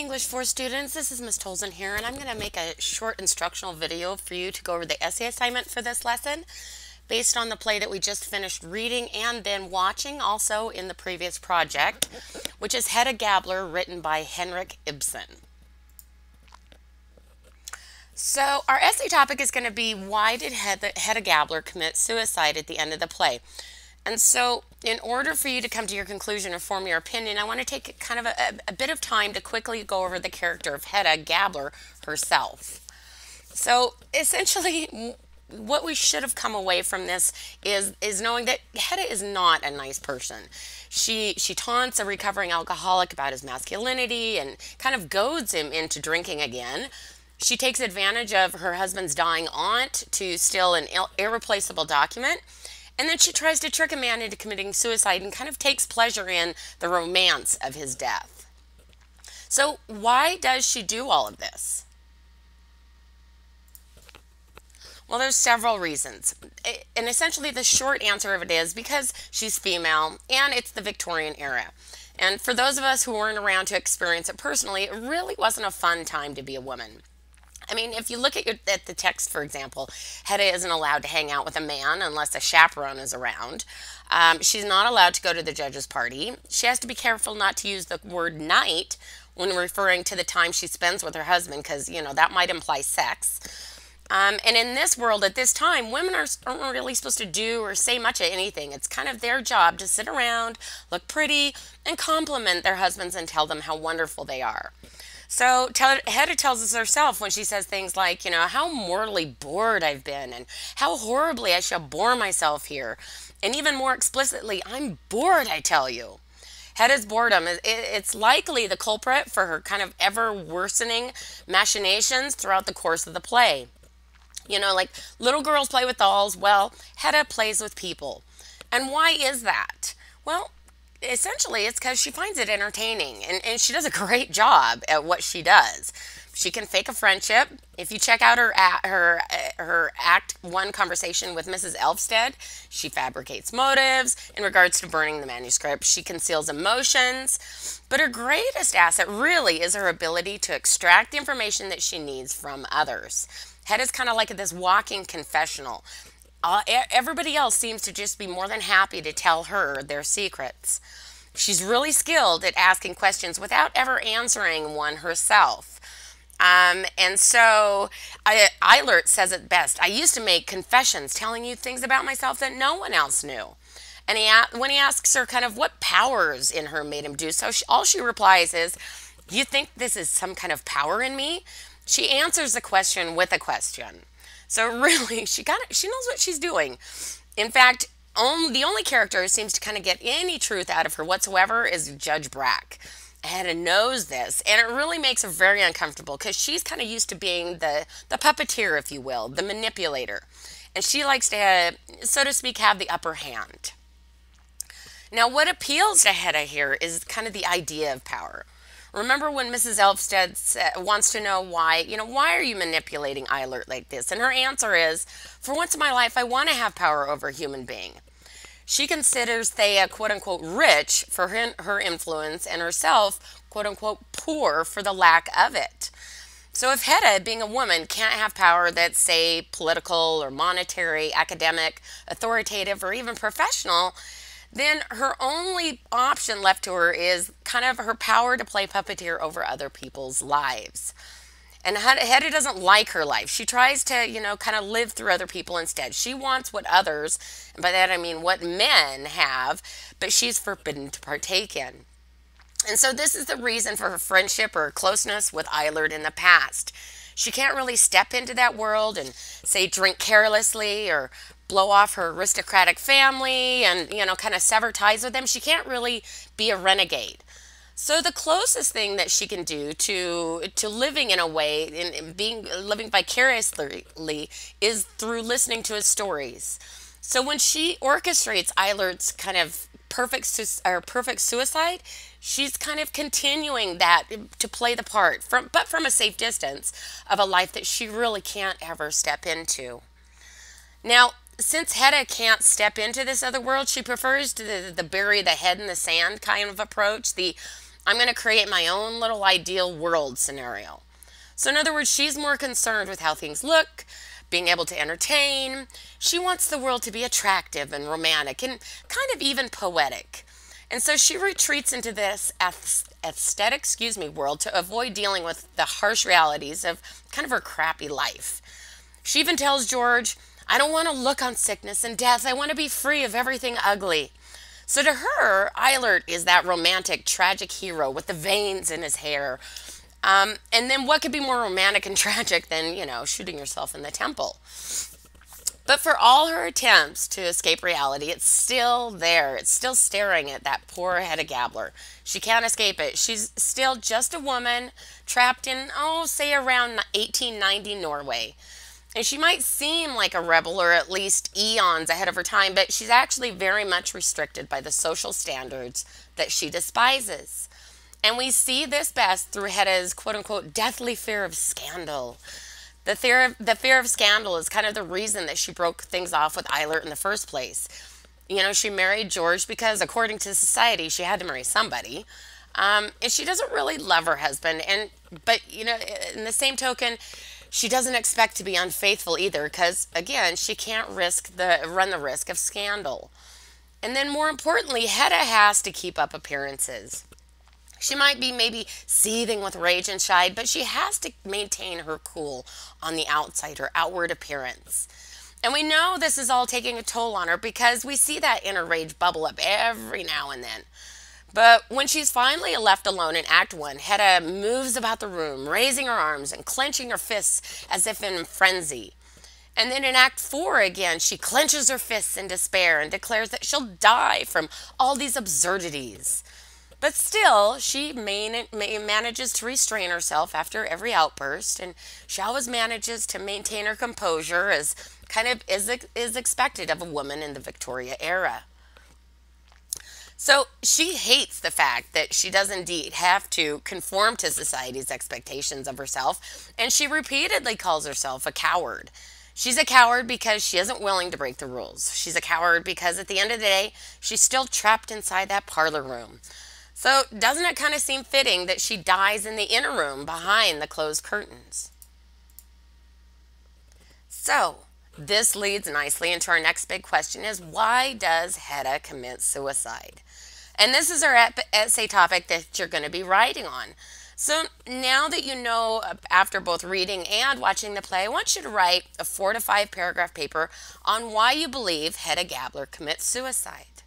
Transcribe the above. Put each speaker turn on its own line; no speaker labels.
English 4 students, this is Ms. Tolzin here, and I'm going to make a short instructional video for you to go over the essay assignment for this lesson based on the play that we just finished reading and then watching also in the previous project, which is Hedda Gabler, written by Henrik Ibsen. So our essay topic is going to be why did Hedda, Hedda Gabler commit suicide at the end of the play? And so in order for you to come to your conclusion or form your opinion, I want to take kind of a, a, bit of time to quickly go over the character of Hedda Gabler herself. So essentially, what we should have come away from this is is knowing that Hedda is not a nice person. She she taunts a recovering alcoholic about his masculinity and kind of goads him into drinking again. She takes advantage of her husband's dying aunt to steal an irreplaceable document and then she tries to trick a man into committing suicide and kind of takes pleasure in the romance of his death. So, why does she do all of this? Well, there's several reasons. And essentially, the short answer of it is because she's female and it's the Victorian era. And for those of us who weren't around to experience it personally, it really wasn't a fun time to be a woman. I mean, if you look at, your, at the text, for example, Hedda isn't allowed to hang out with a man unless a chaperone is around. Um, she's not allowed to go to the judge's party. She has to be careful not to use the word night when referring to the time she spends with her husband because, you know, that might imply sex. Um, and in this world at this time, women are, aren't really supposed to do or say much of anything. It's kind of their job to sit around, look pretty, and compliment their husbands and tell them how wonderful they are. So Hedda tells us herself when she says things like, you know, how mortally bored I've been and how horribly I shall bore myself here. And even more explicitly, I'm bored, I tell you. Hedda's boredom, is it's likely the culprit for her kind of ever worsening machinations throughout the course of the play. You know, like little girls play with dolls. Well, Hedda plays with people. And why is that? Well, essentially it's because she finds it entertaining and, and she does a great job at what she does. She can fake a friendship. If you check out her her uh, her act one conversation with mrs Elvsted she fabricates motives in regards to burning the manuscript. She conceals emotions. But her greatest asset really is her ability to extract the information that she needs from others. Head is kind of like this walking confessional uh, everybody else seems to just be more than happy to tell her their secrets. She's really skilled at asking questions without ever answering one herself. Um, and so I, Eilert says it best. I used to make confessions telling you things about myself that no one else knew. And he, when he asks her kind of what powers in her made him do so, she, all she replies is, You think this is some kind of power in me? She answers the question with a question. So really, she kind of she knows what she's doing. In fact, only, the only character who seems to kind of get any truth out of her whatsoever is Judge Brack. Hedda knows this, and it really makes her very uncomfortable because she's kind of used to being the, the puppeteer, if you will, the manipulator. And she likes to, have, so to speak, have the upper hand. Now, what appeals to Hedda here is kind of the idea of power. Remember when Mrs. Elvsted wants to know why, you know, why are you manipulating Eilert like this? And her answer is, for once in my life, I want to have power over a human being. She considers Thea, quote unquote, rich for her, her influence and herself, quote unquote, poor for the lack of it. So if Hedda, being a woman, can't have power that's, say, political or monetary, academic, authoritative, or even professional, then her only option left to her is kind of her power to play puppeteer over other people's lives. And Hedda doesn't like her life. She tries to, you know, kind of live through other people instead. She wants what others, and by that I mean what men have, but she's forbidden to partake in. And so this is the reason for her friendship or closeness with Eilert in the past. She can't really step into that world and say drink carelessly or blow off her aristocratic family and, you know, kind of sever ties with them. She can't really be a renegade. So the closest thing that she can do to to living in a way in being living vicariously is through listening to his stories. So when she orchestrates Eilert's kind of perfect or perfect suicide, she's kind of continuing that to play the part from but from a safe distance of a life that she really can't ever step into. Now, since Hedda can't step into this other world, she prefers the, the bury the head in the sand kind of approach. The I'm going to create my own little ideal world scenario. So, in other words, she's more concerned with how things look, being able to entertain. She wants the world to be attractive and romantic and kind of even poetic. And so she retreats into this aesthetic, excuse me, world to avoid dealing with the harsh realities of kind of her crappy life. She even tells George, I don't want to look on sickness and death. I want to be free of everything ugly. So to her, Eilert is that romantic, tragic hero with the veins in his hair. Um, and then what could be more romantic and tragic than, you know, shooting yourself in the temple? But for all her attempts to escape reality, it's still there. It's still staring at that poor Hedda Gabler. She can't escape it. She's still just a woman trapped in, oh, say around 1890 Norway. And she might seem like a rebel or at least eons ahead of her time, but she's actually very much restricted by the social standards that she despises. And we see this best through Hedda's quote unquote deathly fear of scandal. The fear of, the fear of scandal is kind of the reason that she broke things off with Eilert in the first place. You know, she married George because, according to society, she had to marry somebody. Um, and she doesn't really love her husband. And but you know, in the same token, she doesn't expect to be unfaithful either because again she can't risk the run the risk of scandal. And then more importantly hedda has to keep up appearances. She might be maybe seething with rage and shide but she has to maintain her cool on the outside her outward appearance. And we know this is all taking a toll on her because we see that inner rage bubble up every now and then but when she's finally left alone in Act 1, Hedda moves about the room, raising her arms and clenching her fists as if in frenzy. And then in Act 4 again, she clenches her fists in despair and declares that she'll die from all these absurdities. But still, she man manages to restrain herself after every outburst, and she always manages to maintain her composure as kind of is, is expected of a woman in the Victoria era. So she hates the fact that she does indeed have to conform to society's expectations of herself, and she repeatedly calls herself a coward. She's a coward because she isn't willing to break the rules. She's a coward because at the end of the day, she's still trapped inside that parlor room. So, doesn't it kind of seem fitting that she dies in the inner room behind the closed curtains? So, this leads nicely into our next big question is why does Hedda commit suicide? And this is our essay topic that you're going to be writing on. So now that you know uh, after both reading and watching the play, I want you to write a four to five paragraph paper on why you believe Hedda Gabler commits suicide.